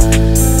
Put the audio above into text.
Bye.